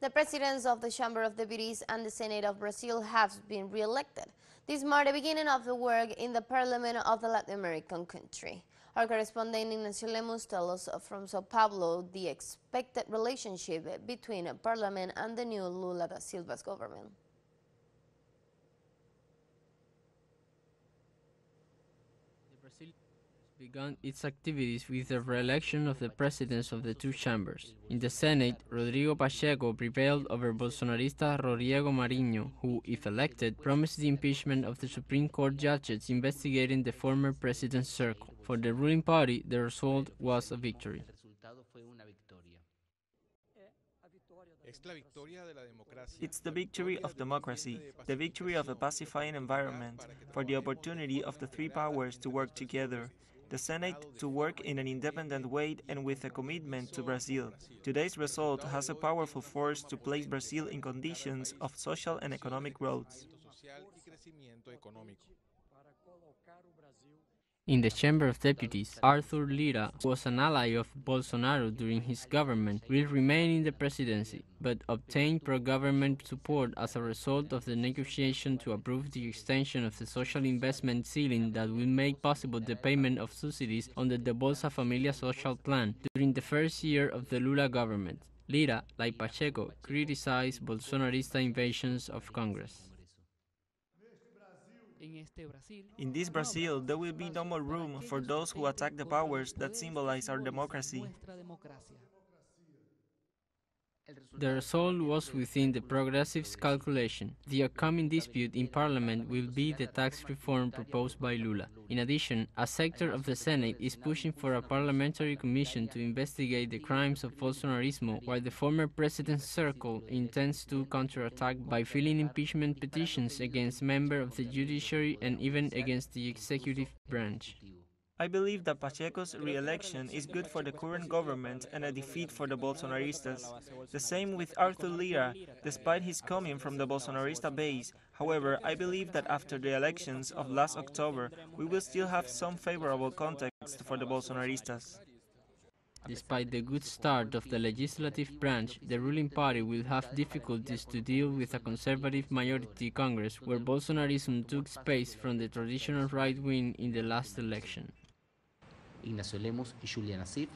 The presidents of the Chamber of Deputies and the Senate of Brazil have been re-elected. This marked the beginning of the work in the parliament of the Latin American country. Our correspondent Ignacio Lemus tells us from Sao Paulo the expected relationship between parliament and the new Lula da Silva's government. Brazil began its activities with the re-election of the presidents of the two chambers. In the Senate, Rodrigo Pacheco prevailed over Bolsonarista Rogério Marinho, who, if elected, promised the impeachment of the Supreme Court judges investigating the former president's circle. For the ruling party, the result was a victory. It's the victory of democracy, the victory of a pacifying environment, for the opportunity of the three powers to work together, the Senate to work in an independent way and with a commitment to Brazil. Today's result has a powerful force to place Brazil in conditions of social and economic growth. In the Chamber of Deputies, Arthur Lira, who was an ally of Bolsonaro during his government, will remain in the presidency, but obtained pro-government support as a result of the negotiation to approve the extension of the social investment ceiling that will make possible the payment of subsidies under the Bolsa Familia social plan during the first year of the Lula government. Lira, like Pacheco, criticized Bolsonarista invasions of Congress. In this Brazil, there will be no more room for those who attack the powers that symbolize our democracy. The result was within the progressives' calculation. The upcoming dispute in parliament will be the tax reform proposed by Lula. In addition, a sector of the Senate is pushing for a parliamentary commission to investigate the crimes of Bolsonarismo, while the former president's circle intends to counterattack by filing impeachment petitions against members of the judiciary and even against the executive branch. I believe that Pacheco's re-election is good for the current government and a defeat for the Bolsonaristas. The same with Arthur Lira, despite his coming from the Bolsonarista base. However, I believe that after the elections of last October, we will still have some favorable context for the Bolsonaristas. Despite the good start of the legislative branch, the ruling party will have difficulties to deal with a conservative majority Congress where Bolsonarism took space from the traditional right wing in the last election. Ignacio Lemus y Juliana Sif